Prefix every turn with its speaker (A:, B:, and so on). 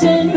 A: Trên